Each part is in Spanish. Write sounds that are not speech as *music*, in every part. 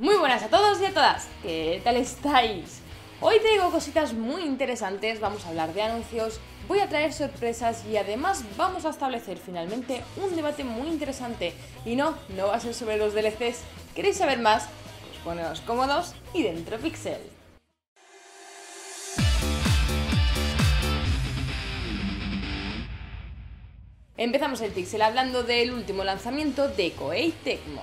Muy buenas a todos y a todas, ¿qué tal estáis? Hoy traigo cositas muy interesantes, vamos a hablar de anuncios, voy a traer sorpresas y además vamos a establecer finalmente un debate muy interesante. Y no, no va a ser sobre los DLCs. ¿Queréis saber más? Pues poneos cómodos y dentro Pixel. Empezamos el Pixel hablando del último lanzamiento de Koei Tecmo.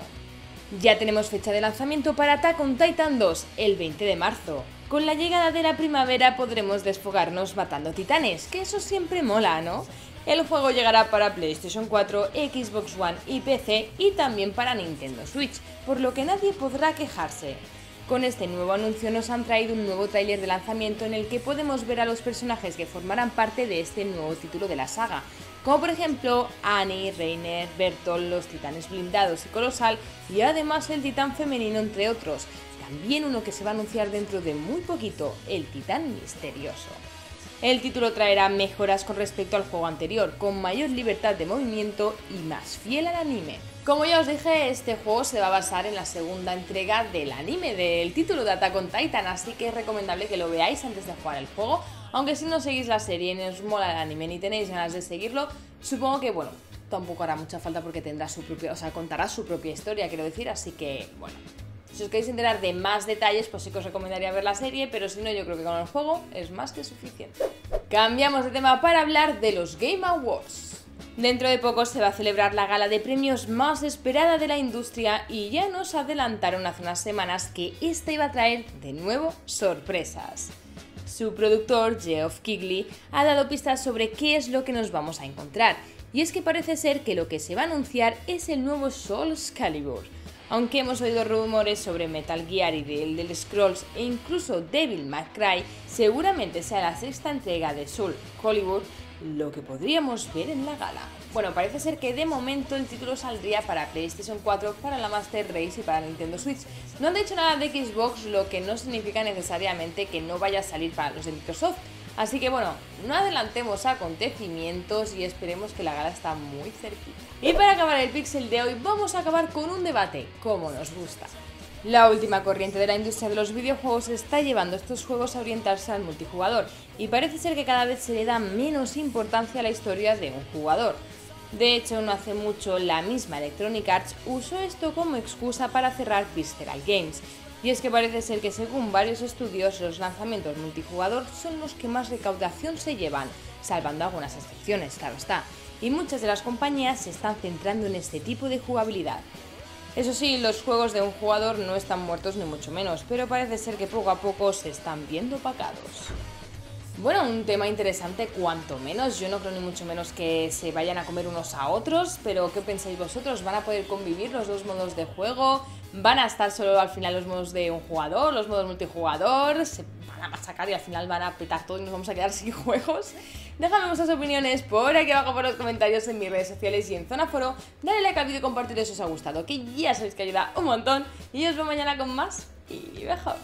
Ya tenemos fecha de lanzamiento para Attack on Titan 2, el 20 de marzo. Con la llegada de la primavera podremos desfogarnos matando titanes, que eso siempre mola, ¿no? El juego llegará para PlayStation 4, Xbox One y PC y también para Nintendo Switch, por lo que nadie podrá quejarse. Con este nuevo anuncio nos han traído un nuevo tráiler de lanzamiento en el que podemos ver a los personajes que formarán parte de este nuevo título de la saga, como por ejemplo Annie, Reiner, Bertolt, los titanes blindados y Colosal y además el titán femenino entre otros, también uno que se va a anunciar dentro de muy poquito, el titán misterioso. El título traerá mejoras con respecto al juego anterior, con mayor libertad de movimiento y más fiel al anime. Como ya os dije, este juego se va a basar en la segunda entrega del anime del título de Attack on Titan, así que es recomendable que lo veáis antes de jugar el juego. Aunque si no seguís la serie ni os mola el anime ni tenéis ganas de seguirlo, supongo que bueno, tampoco hará mucha falta porque tendrá su propia, o sea, contará su propia historia, quiero decir, así que bueno. Si os queréis enterar de más detalles, pues sí que os recomendaría ver la serie, pero si no, yo creo que con el juego es más que suficiente. Cambiamos de tema para hablar de los Game Awards. Dentro de poco se va a celebrar la gala de premios más esperada de la industria y ya nos adelantaron hace unas semanas que esta iba a traer de nuevo sorpresas. Su productor, Geoff Kigley, ha dado pistas sobre qué es lo que nos vamos a encontrar, y es que parece ser que lo que se va a anunciar es el nuevo Soul Calibur. Aunque hemos oído rumores sobre Metal Gear y de Elder Scrolls e incluso Devil May Cry, seguramente sea la sexta entrega de Soul Calibur lo que podríamos ver en la gala. Bueno, parece ser que de momento el título saldría para PlayStation 4, para la Master Race y para Nintendo Switch. No han dicho nada de Xbox, lo que no significa necesariamente que no vaya a salir para los de Microsoft. Así que bueno, no adelantemos acontecimientos y esperemos que la gala está muy cerquita. Y para acabar el pixel de hoy vamos a acabar con un debate, como nos gusta. La última corriente de la industria de los videojuegos está llevando estos juegos a orientarse al multijugador y parece ser que cada vez se le da menos importancia a la historia de un jugador. De hecho, no hace mucho la misma Electronic Arts usó esto como excusa para cerrar Visceral Games. Y es que parece ser que según varios estudios los lanzamientos multijugador son los que más recaudación se llevan, salvando algunas excepciones, claro está. Y muchas de las compañías se están centrando en este tipo de jugabilidad. Eso sí, los juegos de un jugador no están muertos ni mucho menos, pero parece ser que poco a poco se están viendo opacados. Bueno, un tema interesante cuanto menos. Yo no creo ni mucho menos que se vayan a comer unos a otros, pero ¿qué pensáis vosotros? ¿Van a poder convivir los dos modos de juego? ¿Van a estar solo al final los modos de un jugador, los modos multijugador? ¿Se van a machacar y al final van a petar todo y nos vamos a quedar *laughs* sin juegos? Déjame vuestras opiniones por aquí abajo por los comentarios en mis redes sociales y en Zona Foro. Dale like al vídeo y compartir si os ha gustado, que ya sabéis que ayuda un montón. Y os veo mañana con más y mejor.